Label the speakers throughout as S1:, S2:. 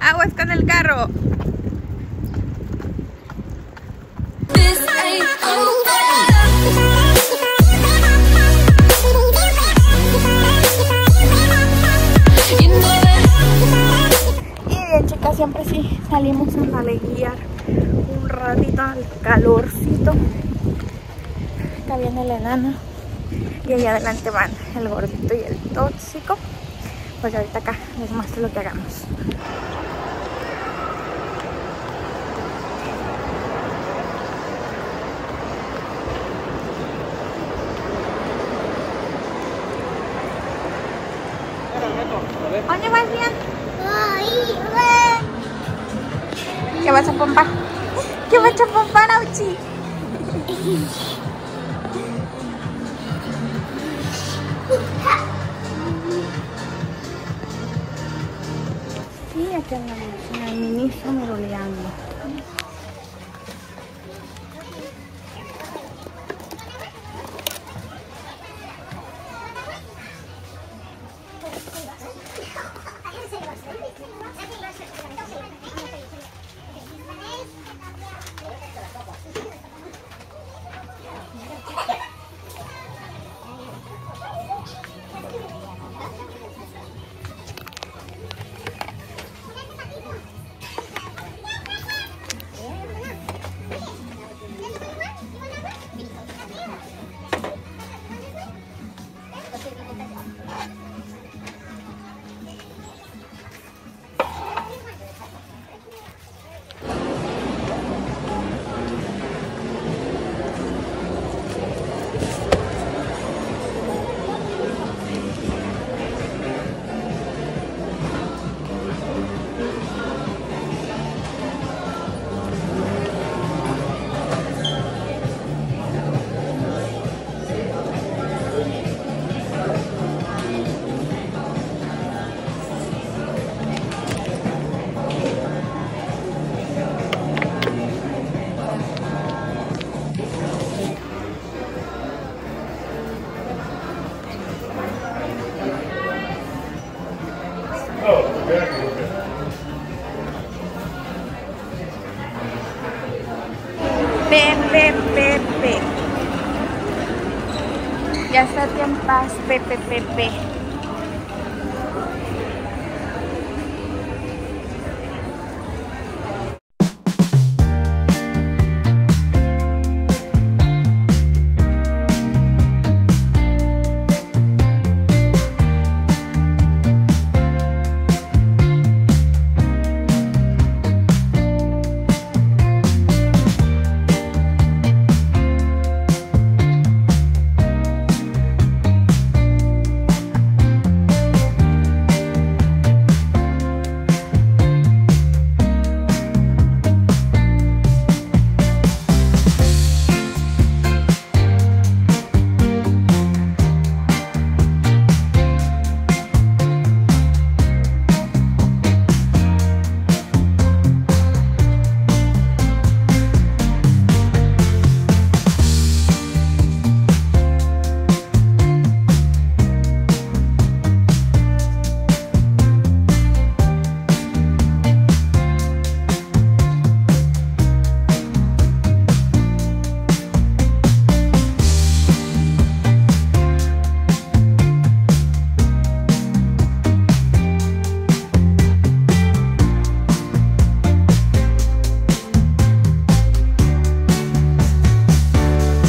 S1: Aguas con el carro. Y bien chicas, siempre sí salimos a aleguiar un ratito al calorcito. Viene la enana y allá adelante van el gordito y el tóxico. Pues ahorita acá les muestro lo que hagamos. ¿Dónde vas bien? ¿Qué vas a pompar? ¿Qué vas a pompar, Auchi? Andamos en el ministro.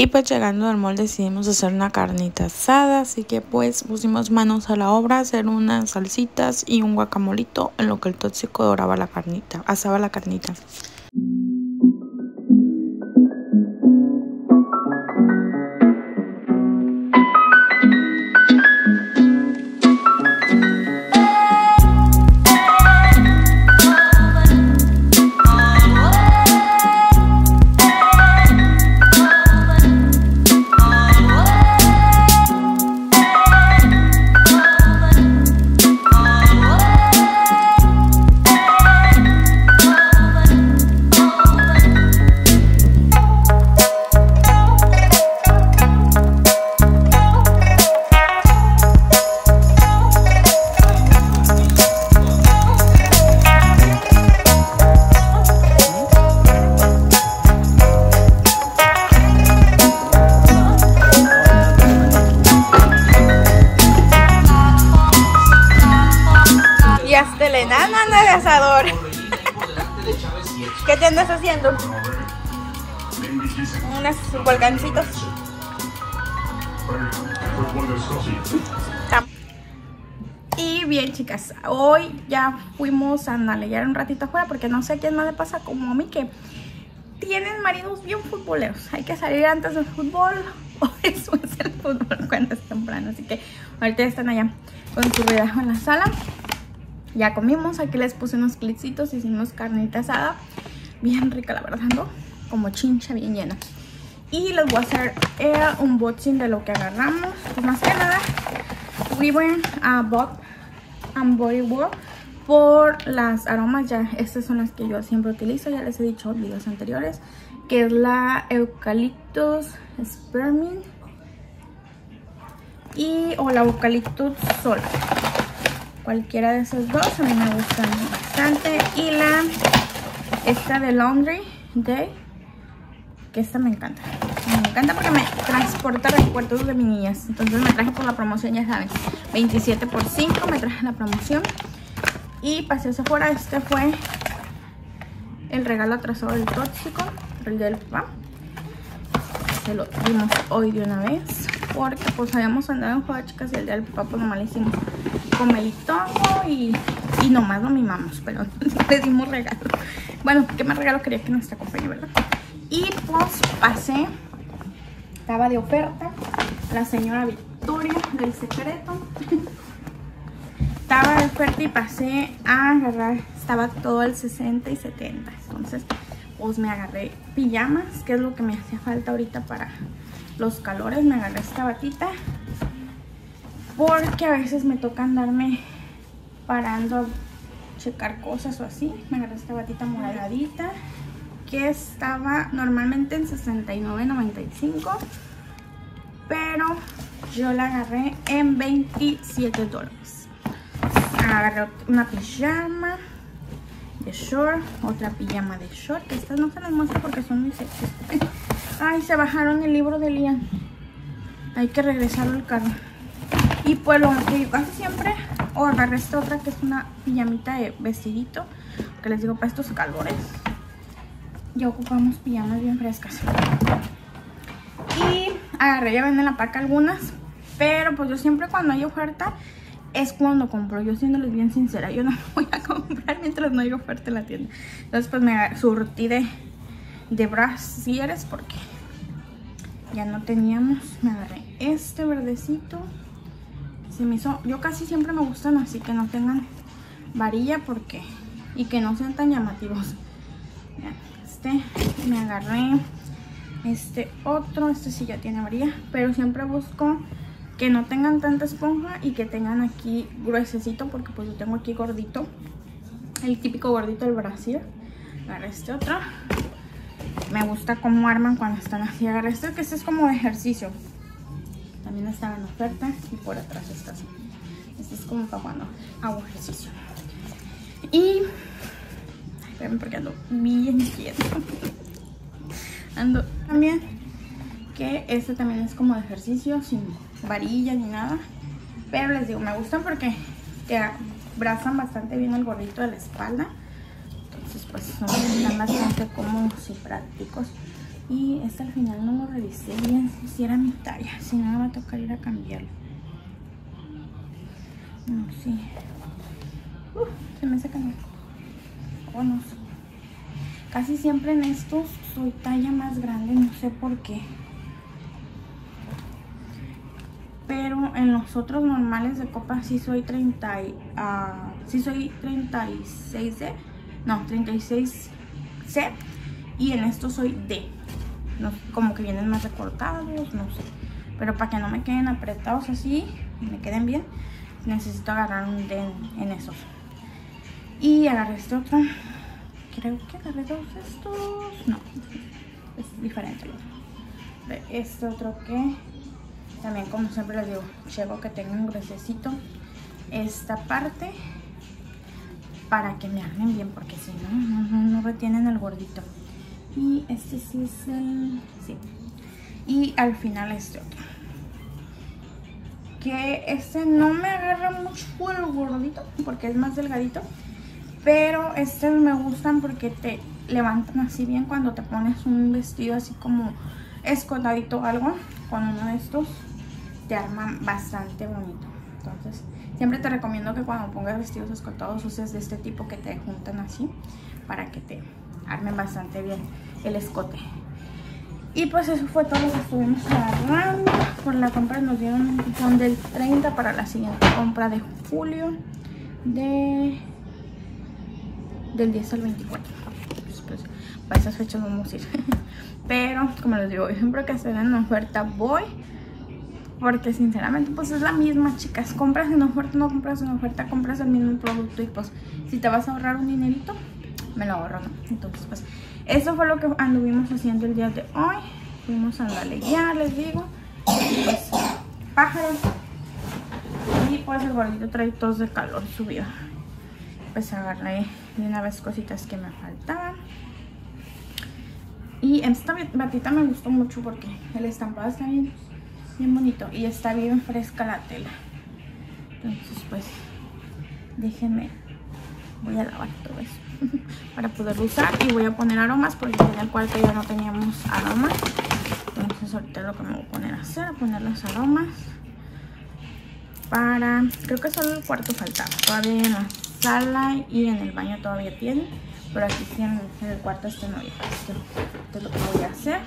S1: Y pues llegando al mall decidimos hacer una carnita asada, así que pues pusimos manos a la obra, hacer unas salsitas y un guacamolito en lo que el tóxico doraba la carnita, asaba la carnita. estrenando en ¿Qué te andas haciendo? Unas volcancitos. Y bien chicas, hoy ya fuimos a analegar un ratito afuera porque no sé a quién más le pasa como a mí que tienen maridos bien futboleros. Hay que salir antes del fútbol o después del fútbol cuando es temprano. Así que ahorita están allá con su relajo en la sala. Ya comimos, aquí les puse unos clipsitos, hicimos carnita asada. Bien rica la verdad. Como chincha bien llena. Y les voy a hacer el unboxing de lo que agarramos. Pues más que nada, we went a Bob and Body World por las aromas. Ya estas son las que yo siempre utilizo. Ya les he dicho en videos anteriores. Que es la Eucaliptus Spearmint. Y o la Eucaliptus Sola. Cualquiera de esas dos a mí me gustan bastante. Y la esta de Laundry Day que esta me encanta. Me encanta porque me transporta recuerdos de mis niñas. Entonces me traje por la promoción, ya saben. 27 por 5 me traje la promoción. Y pasé afuera. Este fue el regalo atrasado del tóxico. El del papá. Se lo dimos hoy de una vez. Porque pues habíamos andado en juego, chicas. Y el día del papá pues nomás le hicimos con melitongo y, y nomás lo mimamos. Pero le dimos regalo. Bueno, ¿qué más regalo quería que nos acompañe, verdad? Y pues pasé, estaba de oferta, la señora Victoria del secreto. estaba de oferta y pasé a agarrar, estaba todo el 60 y 70. Entonces, pues me agarré pijamas, que es lo que me hacía falta ahorita para los calores. Me agarré esta batita. Porque a veces me toca andarme parando a checar cosas o así. Me agarré esta batita moradita que estaba normalmente en $69.95 pero yo la agarré en 27 dólares. Agarré una pijama de short otra pijama de short estas no se las muestro porque son muy sexy ay se bajaron el libro de Lian. Hay que regresarlo al carro y pues lo que yo casi siempre o agarré esta otra que es una pijamita de vestidito que les digo para estos calores ya ocupamos pijamas bien frescas. Y agarré, ya venden la paca algunas. Pero pues yo siempre cuando hay oferta es cuando compro. Yo siéndoles bien sincera, yo no voy a comprar mientras no hay oferta en la tienda. Entonces pues me surtí de, de brasieres porque ya no teníamos. Me agarré este verdecito. Yo casi siempre me gustan así que no tengan varilla porque y que no sean tan llamativos. Este me agarré. Este otro este sí ya tiene varilla pero siempre busco que no tengan tanta esponja y que tengan aquí gruesecito porque pues yo tengo aquí gordito. El típico gordito del Brasil. Agarré este otro. Me gusta cómo arman cuando están así. Agarré este que este es como de ejercicio también estaba en oferta y por atrás está así este es como para cuando hago ejercicio y porque ando bien quieto. Ando también que este también es como de ejercicio, sin varilla ni nada. Pero les digo, me gustan porque te abrazan bastante bien el gordito de la espalda. Entonces pues son bastante cómodos y prácticos. Y este al final no lo revisé bien si era mi talla. Si no, me va a tocar ir a cambiarlo. No, sí. se me seca Casi siempre en estos soy talla más grande, no sé por qué. Pero en los otros normales de copa sí soy 30 y, uh, sí soy 36C. No, 36C. Y en estos soy D. como que vienen más recortados, no sé. Pero para que no me queden apretados así, me queden bien, necesito agarrar un D en esos. Y agarré este otro. Creo que agarré dos estos. No, es diferente Este otro que también como siempre les digo, llevo que tenga un gruesecito esta parte para que me armen bien porque si no, no, no retienen el gordito. Y este sí es el... sí. Y al final este otro. Que este no me agarra mucho el gordito porque es más delgadito. Pero estos me gustan porque te levantan así bien cuando te pones un vestido así como escotadito o algo con uno de estos te arman bastante bonito entonces siempre te recomiendo que cuando pongas vestidos escotados uses de este tipo que te juntan así para que te armen bastante bien el escote. Y pues eso fue todo lo que estuvimos agarrando por la compra nos dieron un del 30 para la siguiente compra de julio de del 10 al 24 pues, pues para esas fechas vamos a ir. Pero como les digo siempre que estén en oferta voy porque sinceramente pues es la misma chicas. Compras en oferta no compras en oferta compras el mismo producto y pues si te vas a ahorrar un dinerito me lo ahorro ¿no? entonces pues eso fue lo que anduvimos haciendo el día de hoy. Fuimos a ya les digo. Pues pájaros. Y pues el gordito trae tos de calor subió. Pues agarré de una vez cositas que me faltaban. Y esta batita me gustó mucho porque el estampado está bien, bien bonito y está bien fresca la tela. Entonces pues déjenme, voy a lavar todo eso para poderlo usar y voy a poner aromas porque en el cuarto ya no teníamos aromas. Entonces ahorita lo que me voy a poner a hacer, poner los aromas para, creo que solo el cuarto faltaba, todavía en la sala y en el baño todavía tiene pero aquí sí en el cuarto este no esto, esto es lo que voy a hacer.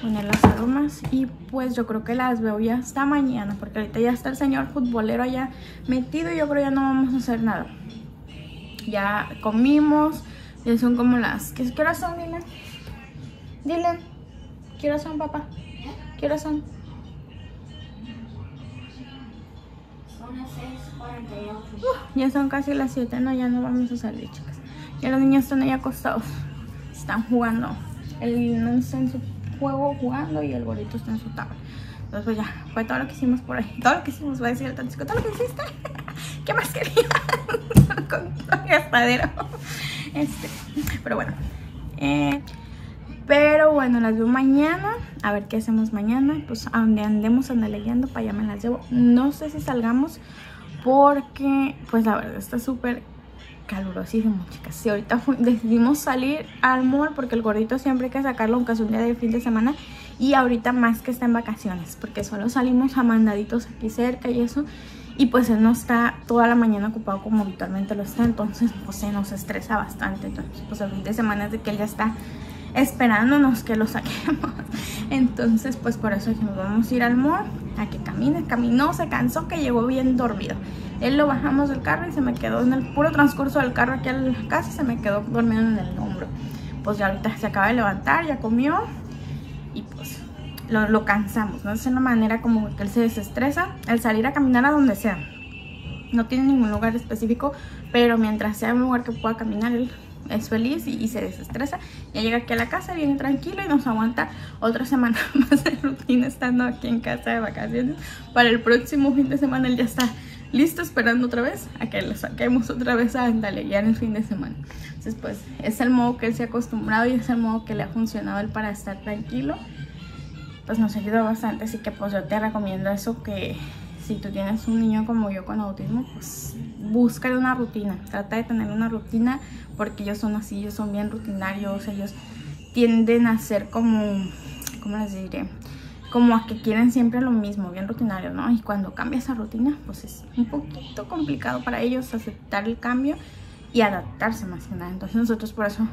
S1: Poner las aromas y pues yo creo que las veo ya hasta mañana porque ahorita ya está el señor futbolero allá metido y yo creo ya no vamos a hacer nada ya comimos ya son como las ¿qué, horas son Dylan? Dylan ¿qué horas son papá? ¿qué horas son? Son las 6.48 ya son casi las 7 no ya no vamos a salir chicas ya los niños están ahí acostados. Están jugando. El no está en su juego jugando y el gordito está en su tabla. Entonces pues ya, fue todo lo que hicimos por ahí. Todo lo que hicimos, va a decir el tontico. Todo lo que hiciste. ¿Qué más querías? Con gastadero. Este, pero bueno. Eh, pero bueno, las veo mañana. A ver qué hacemos mañana. Pues a donde andemos leyendo para allá me las llevo. No sé si salgamos porque, pues la verdad, está súper calurosísimo, chicas. Si ahorita decidimos salir al mall porque el gordito siempre hay que sacarlo aunque es un día de fin de semana. Y ahorita más que está en vacaciones porque solo salimos a mandaditos aquí cerca y eso. Y pues él no está toda la mañana ocupado como habitualmente lo está. Entonces pues se nos estresa bastante. Entonces pues el fin de semana es de que él ya está esperándonos que lo saquemos. Entonces pues por eso dijimos vamos a ir al mall a que camine. Caminó, se cansó, que llegó bien dormido. Él lo bajamos del carro y se me quedó en el puro transcurso del carro aquí a la casa, se me quedó dormido en el hombro. Pues ya ahorita se acaba de levantar, ya comió y pues lo, cansamos, ¿no? Es una manera como que él se desestresa al salir a caminar a donde sea. No tiene ningún lugar específico, pero mientras sea un lugar que pueda caminar, él es feliz y, y, se desestresa. Ya llega aquí a la casa, viene tranquilo y nos aguanta otra semana más de rutina estando aquí en casa de vacaciones. Para el próximo fin de semana él ya está listo esperando otra vez a que lo saquemos otra vez a andaleguear el fin de semana. Entonces pues es el modo que él se ha acostumbrado y es el modo que le ha funcionado él para estar tranquilo. Pues nos ayuda bastante, así que pues yo te recomiendo eso que si tú tienes un niño como yo con autismo, pues busca una rutina, trata de tener una rutina porque ellos son así, ellos son bien rutinarios, ellos tienden a ser como, ¿cómo les diré? como a que quieren siempre lo mismo, bien rutinario, ¿no? Y cuando cambia esa rutina, pues es un poquito complicado para ellos aceptar el cambio y adaptarse más que nada. Entonces nosotros por eso,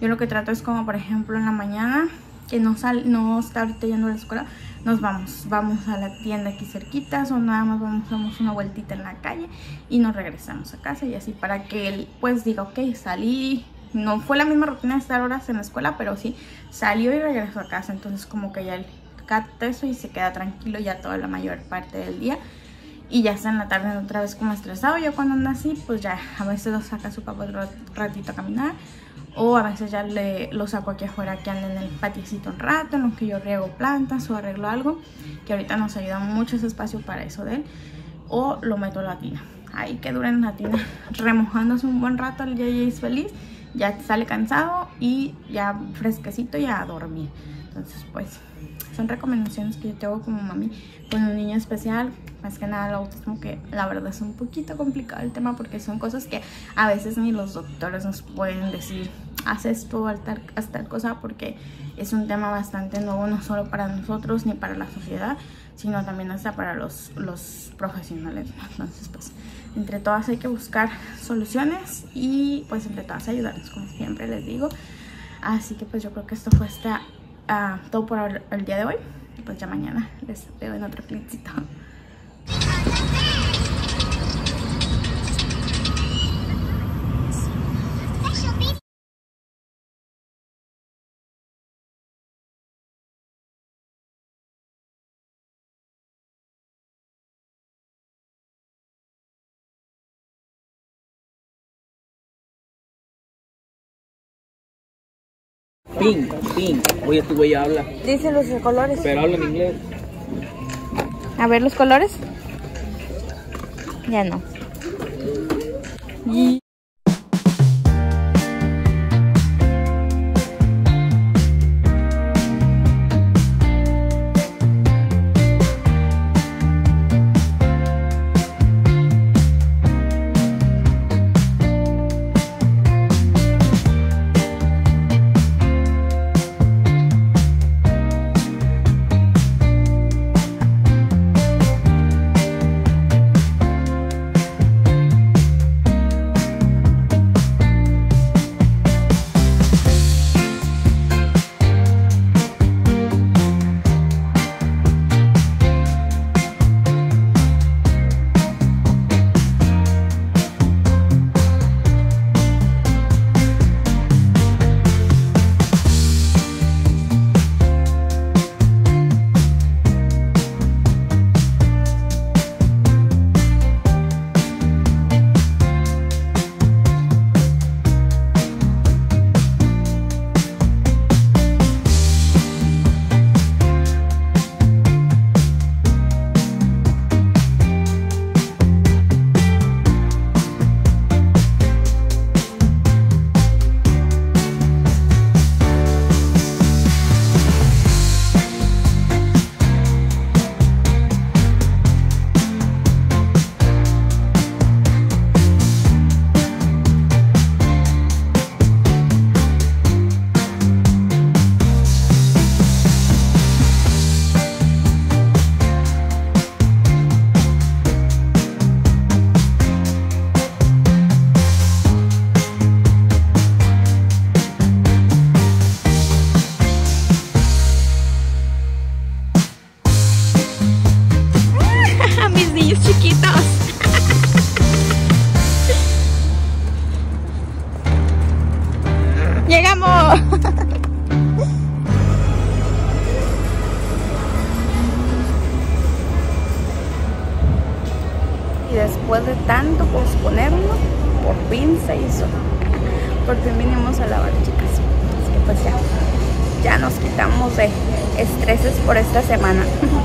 S1: yo lo que trato es como por ejemplo en la mañana, que no, sal, no está ahorita yendo a la escuela, nos vamos, vamos a la tienda aquí cerquitas o nada más vamos, damos una vueltita en la calle y nos regresamos a casa y así para que él pues diga, ok, salí, no fue la misma rutina de estar horas en la escuela, pero sí salió y regresó a casa, entonces como que ya él capta eso y se queda tranquilo ya toda la mayor parte del día. Y ya está en la tarde otra vez como estresado. Yo cuando anda así, pues ya a veces lo saca su papá otro ratito a caminar. O a veces ya le, lo saco aquí afuera que ande en el patiecito un rato, en lo que yo riego plantas o arreglo algo. Que ahorita nos ayuda mucho ese espacio para eso de él. O lo meto a la tina. Ahí que dura en la tina remojándose un buen rato, el ya es feliz. Ya sale cansado y ya fresquecito ya a dormir. Entonces pues son recomendaciones que yo tengo como mami con un niño especial, más que nada el autismo, que la verdad es un poquito complicado el tema porque son cosas que a veces ni los doctores nos pueden decir haz esto, haz tal, haz tal cosa, porque es un tema bastante nuevo, no solo para nosotros ni para la sociedad, sino también hasta para los, los profesionales. Entonces, pues, entre todas hay que buscar soluciones y pues entre todas ayudarnos, como siempre les digo. Así que pues yo creo que esto fue hasta, ah, todo por el, el día de hoy. Pues ya mañana les veo en otro clipcito.
S2: Pink, pink. Oye, tu güey habla.
S1: Dice los colores.
S2: Pero habla en inglés.
S1: A ver los colores. Ya no. Y- Y después de tanto posponerlo, por fin se hizo. Por fin vinimos a lavar, chicas. Así que pues ya, ya nos quitamos de estreses por esta semana.